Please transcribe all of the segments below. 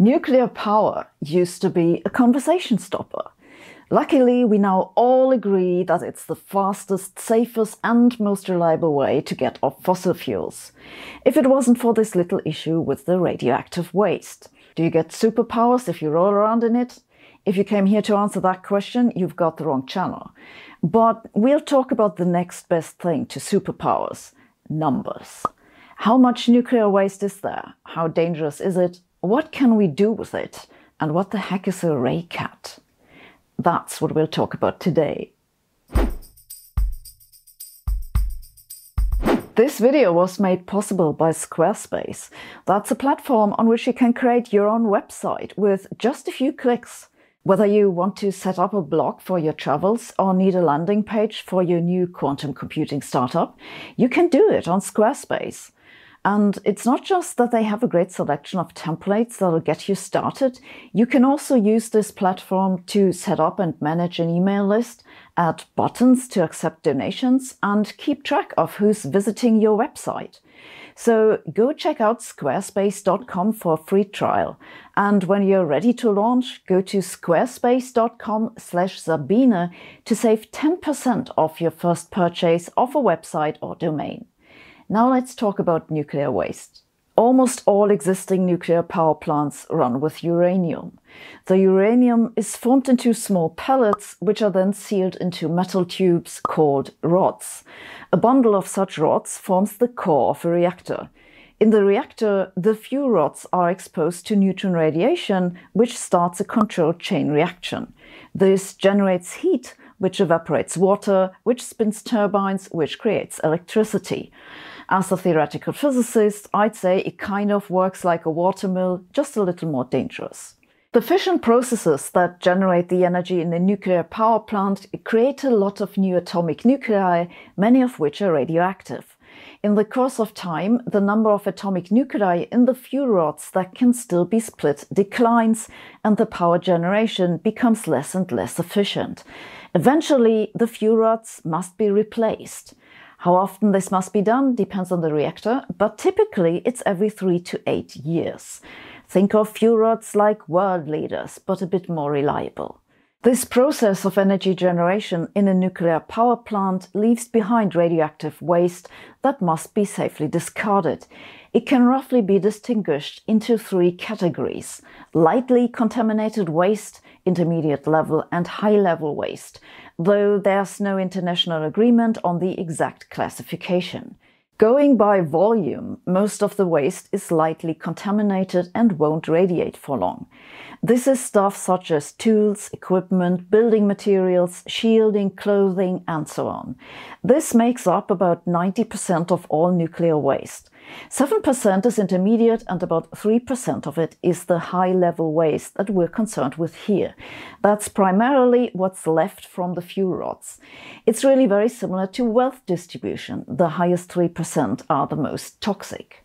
Nuclear power used to be a conversation stopper. Luckily, we now all agree that it's the fastest, safest, and most reliable way to get off fossil fuels. If it wasn't for this little issue with the radioactive waste. Do you get superpowers if you roll around in it? If you came here to answer that question, you've got the wrong channel. But we'll talk about the next best thing to superpowers numbers. How much nuclear waste is there? How dangerous is it? What can we do with it? And what the heck is a RayCat? That's what we'll talk about today. This video was made possible by Squarespace. That's a platform on which you can create your own website with just a few clicks. Whether you want to set up a blog for your travels or need a landing page for your new quantum computing startup, you can do it on Squarespace. And it's not just that they have a great selection of templates that'll get you started. You can also use this platform to set up and manage an email list, add buttons to accept donations, and keep track of who's visiting your website. So go check out squarespace.com for a free trial. And when you're ready to launch, go to squarespace.com slash to save 10% off your first purchase of a website or domain. Now let's talk about nuclear waste. Almost all existing nuclear power plants run with uranium. The uranium is formed into small pellets, which are then sealed into metal tubes called rods. A bundle of such rods forms the core of a reactor. In the reactor, the fuel rods are exposed to neutron radiation, which starts a controlled chain reaction. This generates heat, which evaporates water, which spins turbines, which creates electricity. As a theoretical physicist, I'd say it kind of works like a watermill, just a little more dangerous. The fission processes that generate the energy in a nuclear power plant create a lot of new atomic nuclei, many of which are radioactive. In the course of time, the number of atomic nuclei in the fuel rods that can still be split declines, and the power generation becomes less and less efficient. Eventually, the fuel rods must be replaced. How often this must be done depends on the reactor, but typically it's every three to eight years. Think of fuel rods like world leaders, but a bit more reliable. This process of energy generation in a nuclear power plant leaves behind radioactive waste that must be safely discarded. It can roughly be distinguished into three categories lightly contaminated waste, intermediate level, and high level waste, though there's no international agreement on the exact classification. Going by volume, most of the waste is lightly contaminated and won't radiate for long. This is stuff such as tools, equipment, building materials, shielding, clothing, and so on. This makes up about 90% of all nuclear waste. 7% is intermediate and about 3% of it is the high level waste that we're concerned with here. That's primarily what's left from the fuel rods. It's really very similar to wealth distribution. The highest 3% are the most toxic.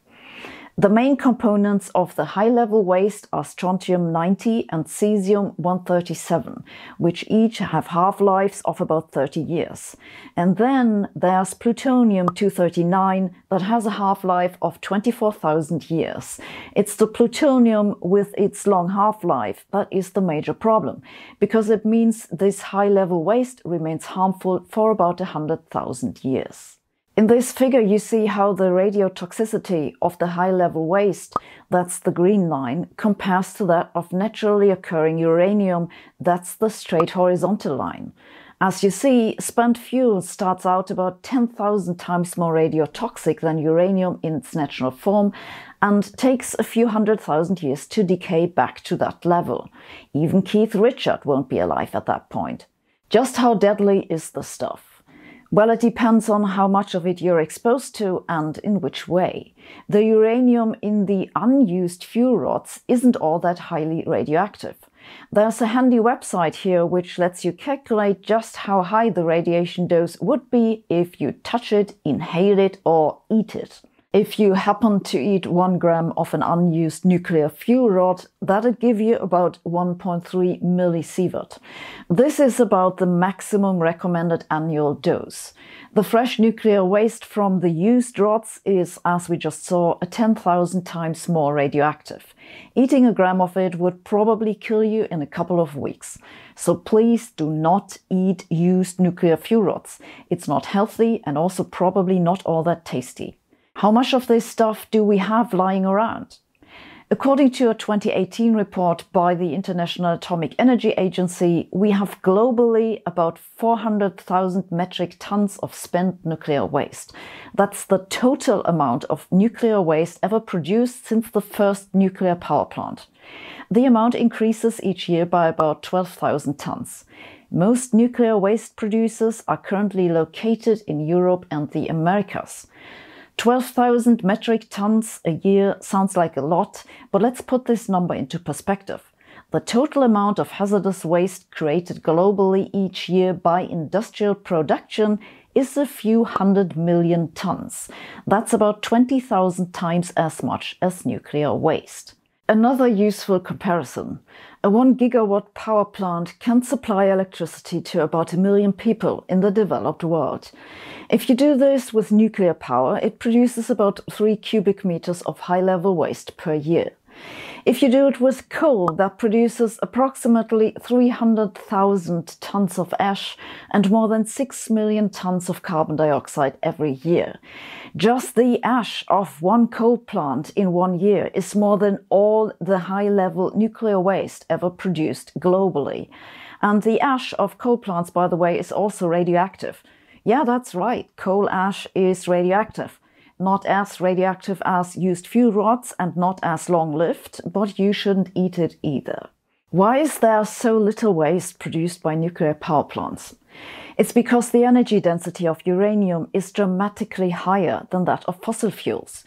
The main components of the high-level waste are strontium-90 and cesium-137, which each have half-lives of about 30 years. And then there's plutonium-239 that has a half-life of 24,000 years. It's the plutonium with its long half-life that is the major problem, because it means this high-level waste remains harmful for about 100,000 years. In this figure, you see how the radiotoxicity of the high-level waste, that's the green line, compares to that of naturally occurring uranium, that's the straight horizontal line. As you see, spent fuel starts out about 10,000 times more radiotoxic than uranium in its natural form and takes a few hundred thousand years to decay back to that level. Even Keith Richard won't be alive at that point. Just how deadly is the stuff? Well, it depends on how much of it you're exposed to and in which way. The uranium in the unused fuel rods isn't all that highly radioactive. There's a handy website here which lets you calculate just how high the radiation dose would be if you touch it, inhale it, or eat it. If you happen to eat one gram of an unused nuclear fuel rod, that'd give you about 1.3 millisievert. This is about the maximum recommended annual dose. The fresh nuclear waste from the used rods is, as we just saw, a 10,000 times more radioactive. Eating a gram of it would probably kill you in a couple of weeks. So please do not eat used nuclear fuel rods. It's not healthy and also probably not all that tasty. How much of this stuff do we have lying around? According to a 2018 report by the International Atomic Energy Agency, we have globally about 400,000 metric tons of spent nuclear waste. That's the total amount of nuclear waste ever produced since the first nuclear power plant. The amount increases each year by about 12,000 tons. Most nuclear waste producers are currently located in Europe and the Americas. 12,000 metric tons a year sounds like a lot, but let's put this number into perspective. The total amount of hazardous waste created globally each year by industrial production is a few hundred million tons. That's about 20,000 times as much as nuclear waste. Another useful comparison. A 1 gigawatt power plant can supply electricity to about a million people in the developed world. If you do this with nuclear power, it produces about 3 cubic meters of high level waste per year. If you do it with coal, that produces approximately 300,000 tons of ash and more than 6 million tons of carbon dioxide every year. Just the ash of one coal plant in one year is more than all the high level nuclear waste ever produced globally. And the ash of coal plants, by the way, is also radioactive. Yeah, that's right, coal ash is radioactive not as radioactive as used fuel rods and not as long lived, but you shouldn't eat it either. Why is there so little waste produced by nuclear power plants? It's because the energy density of uranium is dramatically higher than that of fossil fuels.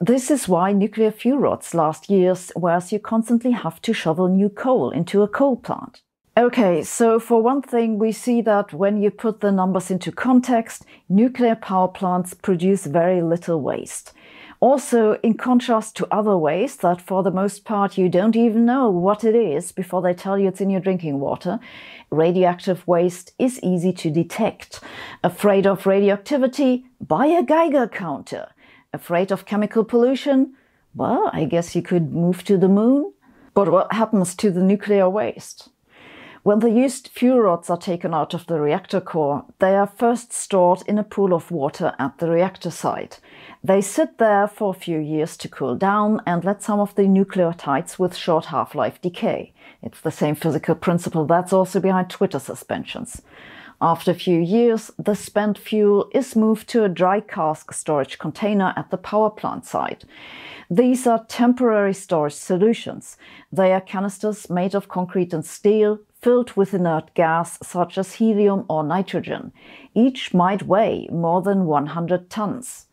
This is why nuclear fuel rods last years, whereas you constantly have to shovel new coal into a coal plant. Okay, so for one thing, we see that when you put the numbers into context, nuclear power plants produce very little waste. Also, in contrast to other waste that for the most part you don't even know what it is before they tell you it's in your drinking water, radioactive waste is easy to detect. Afraid of radioactivity? Buy a Geiger counter. Afraid of chemical pollution? Well, I guess you could move to the moon. But what happens to the nuclear waste? When the used fuel rods are taken out of the reactor core, they are first stored in a pool of water at the reactor site. They sit there for a few years to cool down and let some of the nucleotides with short half-life decay. It's the same physical principle that's also behind Twitter suspensions. After a few years, the spent fuel is moved to a dry cask storage container at the power plant site. These are temporary storage solutions. They are canisters made of concrete and steel, filled with inert gas such as helium or nitrogen. Each might weigh more than 100 tons.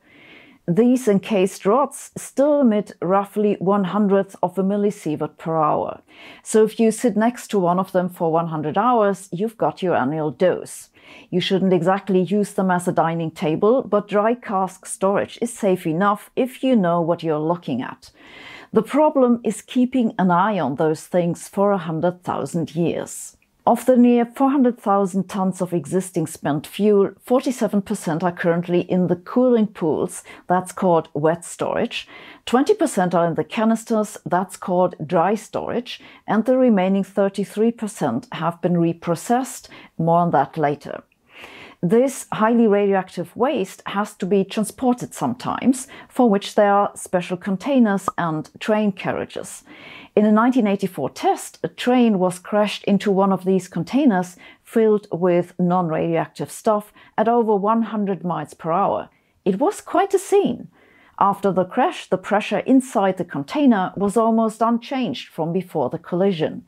These encased rods still emit roughly one hundredth of a millisievert per hour. So if you sit next to one of them for 100 hours, you've got your annual dose. You shouldn't exactly use them as a dining table, but dry cask storage is safe enough if you know what you're looking at. The problem is keeping an eye on those things for a hundred thousand years. Of the near 400,000 tons of existing spent fuel, 47% are currently in the cooling pools, that's called wet storage, 20% are in the canisters, that's called dry storage, and the remaining 33% have been reprocessed, more on that later. This highly radioactive waste has to be transported sometimes, for which there are special containers and train carriages. In a 1984 test, a train was crashed into one of these containers filled with non-radioactive stuff at over 100 miles per hour. It was quite a scene. After the crash, the pressure inside the container was almost unchanged from before the collision.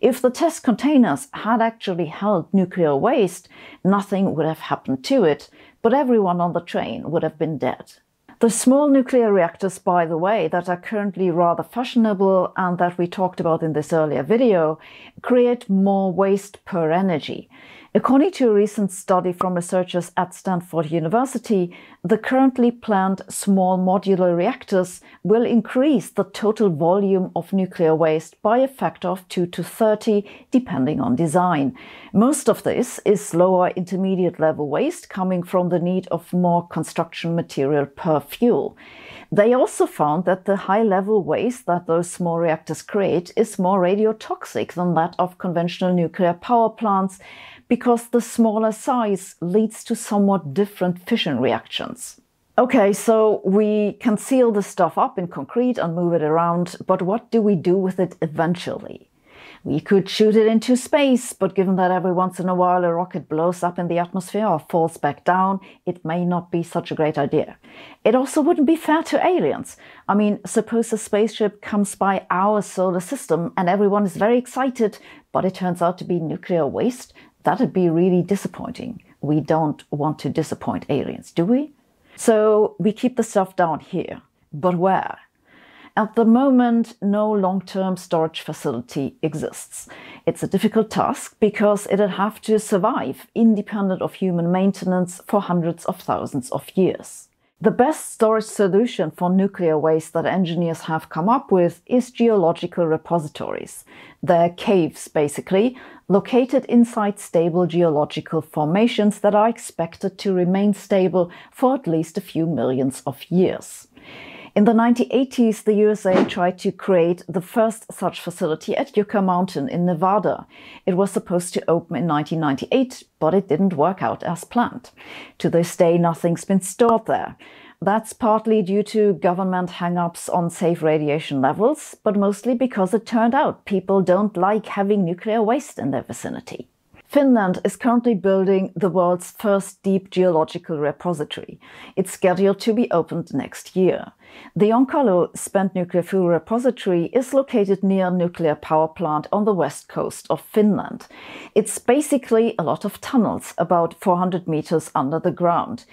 If the test containers had actually held nuclear waste, nothing would have happened to it, but everyone on the train would have been dead. The small nuclear reactors, by the way, that are currently rather fashionable and that we talked about in this earlier video, create more waste per energy. According to a recent study from researchers at Stanford University, the currently planned small modular reactors will increase the total volume of nuclear waste by a factor of 2 to 30, depending on design. Most of this is lower intermediate level waste coming from the need of more construction material per fuel. They also found that the high level waste that those small reactors create is more radiotoxic than that of conventional nuclear power plants because the smaller size leads to somewhat different fission reactions. Okay, so we can seal the stuff up in concrete and move it around, but what do we do with it eventually? We could shoot it into space, but given that every once in a while a rocket blows up in the atmosphere or falls back down, it may not be such a great idea. It also wouldn't be fair to aliens. I mean, suppose a spaceship comes by our solar system and everyone is very excited, but it turns out to be nuclear waste, That'd be really disappointing. We don't want to disappoint aliens, do we? So we keep the stuff down here. But where? At the moment, no long-term storage facility exists. It's a difficult task because it'll have to survive independent of human maintenance for hundreds of thousands of years. The best storage solution for nuclear waste that engineers have come up with is geological repositories. They're caves, basically, located inside stable geological formations that are expected to remain stable for at least a few millions of years. In the 1980s, the USA tried to create the first such facility at Yucca Mountain in Nevada. It was supposed to open in 1998, but it didn't work out as planned. To this day, nothing's been stored there. That's partly due to government hang-ups on safe radiation levels, but mostly because it turned out people don't like having nuclear waste in their vicinity. Finland is currently building the world's first deep geological repository. It's scheduled to be opened next year. The Onkalo spent nuclear fuel repository is located near a nuclear power plant on the west coast of Finland. It's basically a lot of tunnels, about 400 meters under the ground.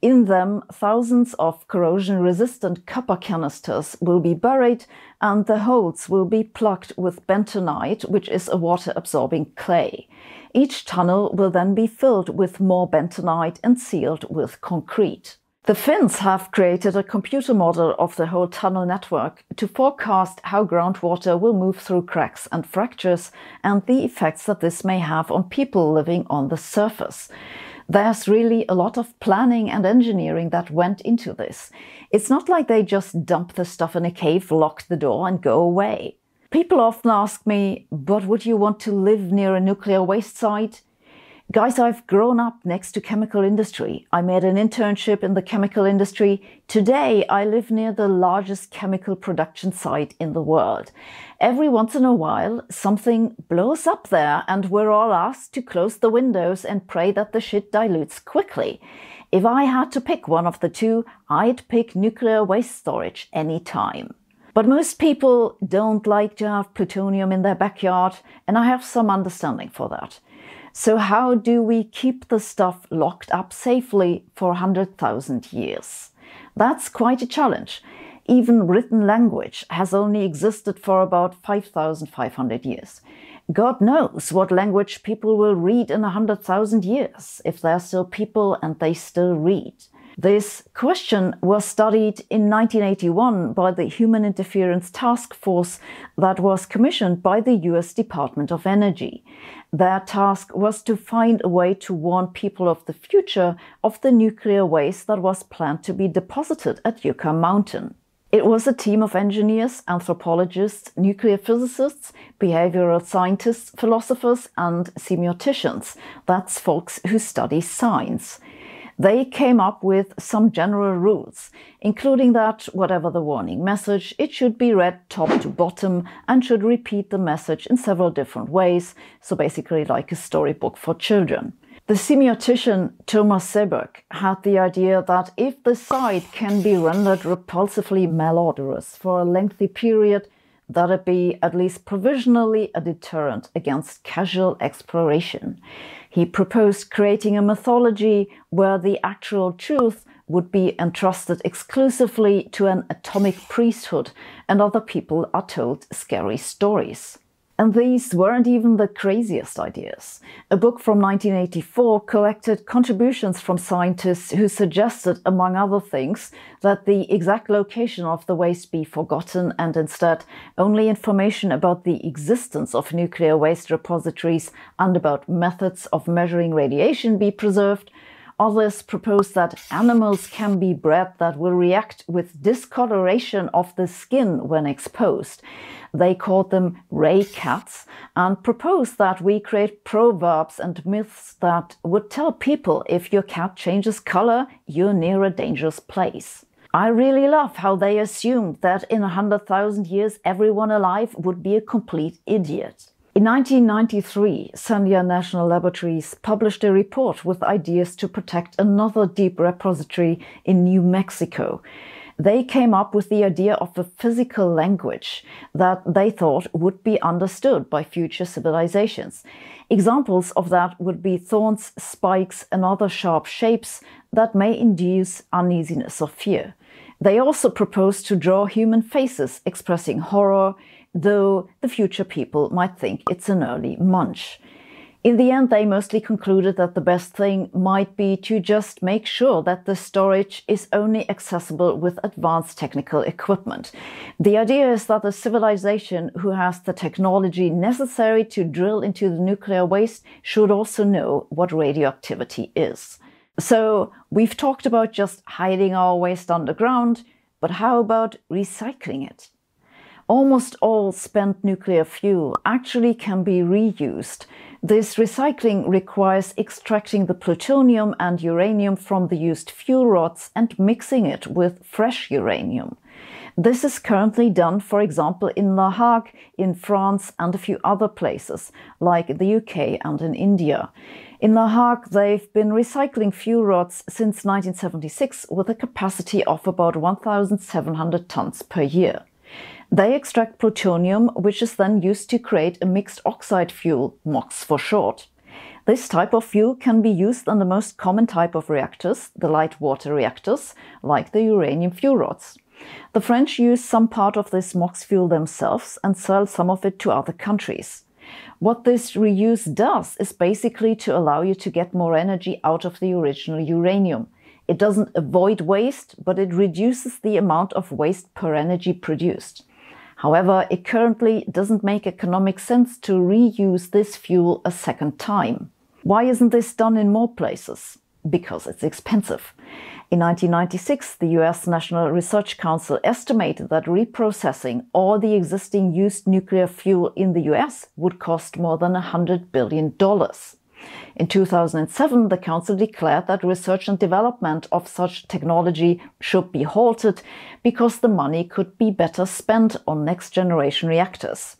In them, thousands of corrosion-resistant copper canisters will be buried and the holes will be plugged with bentonite, which is a water-absorbing clay. Each tunnel will then be filled with more bentonite and sealed with concrete. The Finns have created a computer model of the whole tunnel network to forecast how groundwater will move through cracks and fractures and the effects that this may have on people living on the surface. There's really a lot of planning and engineering that went into this. It's not like they just dump the stuff in a cave, lock the door and go away. People often ask me, but would you want to live near a nuclear waste site? Guys, I've grown up next to chemical industry. I made an internship in the chemical industry. Today, I live near the largest chemical production site in the world. Every once in a while, something blows up there and we're all asked to close the windows and pray that the shit dilutes quickly. If I had to pick one of the two, I'd pick nuclear waste storage any time. But most people don't like to have plutonium in their backyard, and I have some understanding for that. So how do we keep the stuff locked up safely for 100,000 years? That's quite a challenge. Even written language has only existed for about 5,500 years. God knows what language people will read in 100,000 years, if they're still people and they still read. This question was studied in 1981 by the Human Interference Task Force that was commissioned by the US Department of Energy. Their task was to find a way to warn people of the future of the nuclear waste that was planned to be deposited at Yucca Mountain. It was a team of engineers, anthropologists, nuclear physicists, behavioral scientists, philosophers, and semioticians. That's folks who study science. They came up with some general rules, including that whatever the warning message, it should be read top to bottom and should repeat the message in several different ways, so basically like a storybook for children. The semiotician Thomas Sebeok had the idea that if the site can be rendered repulsively malodorous for a lengthy period, that'd be at least provisionally a deterrent against casual exploration. He proposed creating a mythology where the actual truth would be entrusted exclusively to an atomic priesthood and other people are told scary stories. And these weren't even the craziest ideas. A book from 1984 collected contributions from scientists who suggested, among other things, that the exact location of the waste be forgotten and instead only information about the existence of nuclear waste repositories and about methods of measuring radiation be preserved. Others propose that animals can be bred that will react with discoloration of the skin when exposed. They called them ray cats and propose that we create proverbs and myths that would tell people if your cat changes color, you're near a dangerous place. I really love how they assumed that in a hundred thousand years everyone alive would be a complete idiot. In 1993, Sandia National Laboratories published a report with ideas to protect another deep repository in New Mexico they came up with the idea of a physical language that they thought would be understood by future civilizations. Examples of that would be thorns, spikes, and other sharp shapes that may induce uneasiness or fear. They also proposed to draw human faces expressing horror, though the future people might think it's an early Munch. In the end, they mostly concluded that the best thing might be to just make sure that the storage is only accessible with advanced technical equipment. The idea is that a civilization who has the technology necessary to drill into the nuclear waste should also know what radioactivity is. So, we've talked about just hiding our waste underground, but how about recycling it? Almost all spent nuclear fuel actually can be reused this recycling requires extracting the plutonium and uranium from the used fuel rods and mixing it with fresh uranium. This is currently done, for example, in La Hague, in France, and a few other places, like the UK and in India. In La Hague, they've been recycling fuel rods since 1976 with a capacity of about 1,700 tons per year. They extract plutonium, which is then used to create a mixed oxide fuel, MOX for short. This type of fuel can be used on the most common type of reactors, the light water reactors, like the uranium fuel rods. The French use some part of this MOX fuel themselves and sell some of it to other countries. What this reuse does is basically to allow you to get more energy out of the original uranium. It doesn't avoid waste, but it reduces the amount of waste per energy produced. However, it currently doesn't make economic sense to reuse this fuel a second time. Why isn't this done in more places? Because it's expensive. In 1996, the US National Research Council estimated that reprocessing all the existing used nuclear fuel in the US would cost more than $100 billion. In 2007, the Council declared that research and development of such technology should be halted because the money could be better spent on next generation reactors.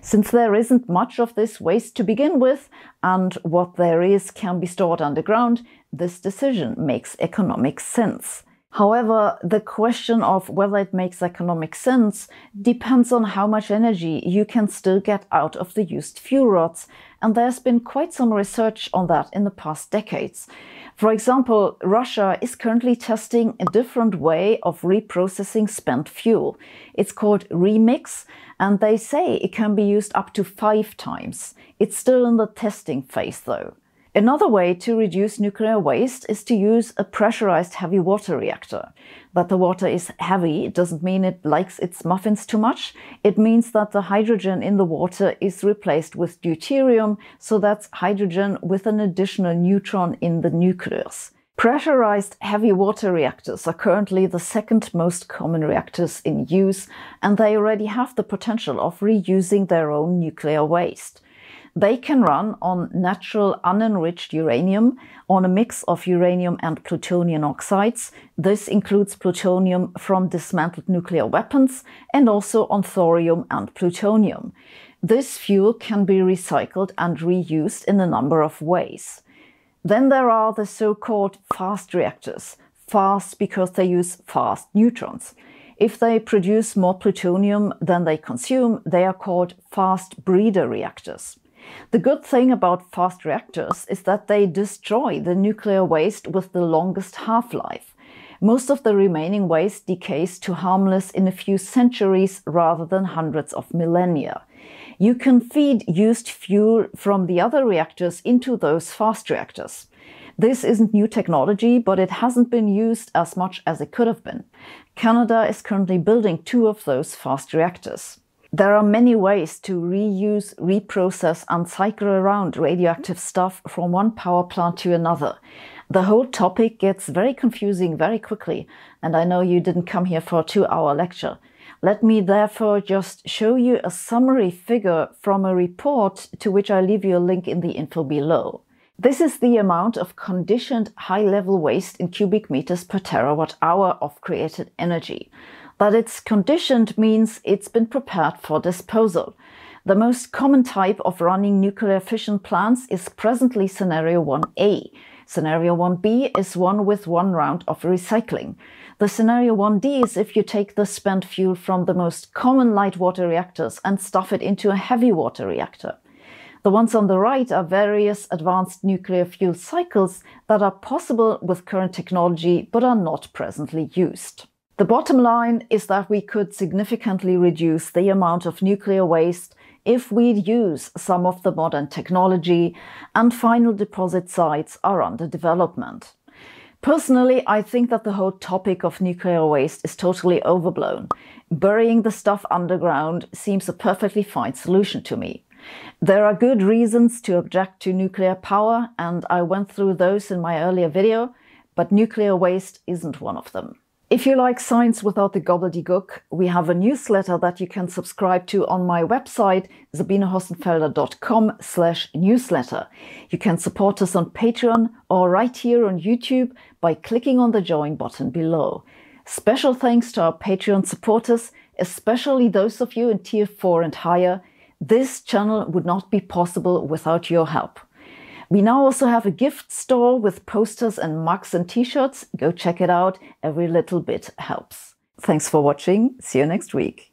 Since there isn't much of this waste to begin with, and what there is can be stored underground, this decision makes economic sense. However, the question of whether it makes economic sense depends on how much energy you can still get out of the used fuel rods, and there's been quite some research on that in the past decades. For example, Russia is currently testing a different way of reprocessing spent fuel. It's called Remix, and they say it can be used up to five times. It's still in the testing phase though. Another way to reduce nuclear waste is to use a pressurized heavy water reactor. That the water is heavy doesn't mean it likes its muffins too much. It means that the hydrogen in the water is replaced with deuterium, so that's hydrogen with an additional neutron in the nucleus. Pressurized heavy water reactors are currently the second most common reactors in use, and they already have the potential of reusing their own nuclear waste. They can run on natural unenriched uranium, on a mix of uranium and plutonium oxides. This includes plutonium from dismantled nuclear weapons and also on thorium and plutonium. This fuel can be recycled and reused in a number of ways. Then there are the so-called fast reactors. Fast because they use fast neutrons. If they produce more plutonium than they consume, they are called fast breeder reactors. The good thing about fast reactors is that they destroy the nuclear waste with the longest half-life. Most of the remaining waste decays to harmless in a few centuries rather than hundreds of millennia. You can feed used fuel from the other reactors into those fast reactors. This isn't new technology, but it hasn't been used as much as it could have been. Canada is currently building two of those fast reactors. There are many ways to reuse, reprocess, and cycle around radioactive stuff from one power plant to another. The whole topic gets very confusing very quickly, and I know you didn't come here for a two hour lecture. Let me therefore just show you a summary figure from a report to which I leave you a link in the info below. This is the amount of conditioned high-level waste in cubic meters per terawatt hour of created energy. That it's conditioned means it's been prepared for disposal. The most common type of running nuclear fission plants is presently scenario 1A. Scenario 1B is one with one round of recycling. The scenario 1D is if you take the spent fuel from the most common light water reactors and stuff it into a heavy water reactor. The ones on the right are various advanced nuclear fuel cycles that are possible with current technology but are not presently used. The bottom line is that we could significantly reduce the amount of nuclear waste if we'd use some of the modern technology and final deposit sites are under development. Personally, I think that the whole topic of nuclear waste is totally overblown. Burying the stuff underground seems a perfectly fine solution to me. There are good reasons to object to nuclear power, and I went through those in my earlier video, but nuclear waste isn't one of them. If you like science without the gobbledygook, we have a newsletter that you can subscribe to on my website, sabinehossenfelder.com slash newsletter. You can support us on Patreon or right here on YouTube by clicking on the join button below. Special thanks to our Patreon supporters, especially those of you in tier 4 and higher. This channel would not be possible without your help. We now also have a gift store with posters and mugs and t-shirts. Go check it out. Every little bit helps. Thanks for watching. See you next week.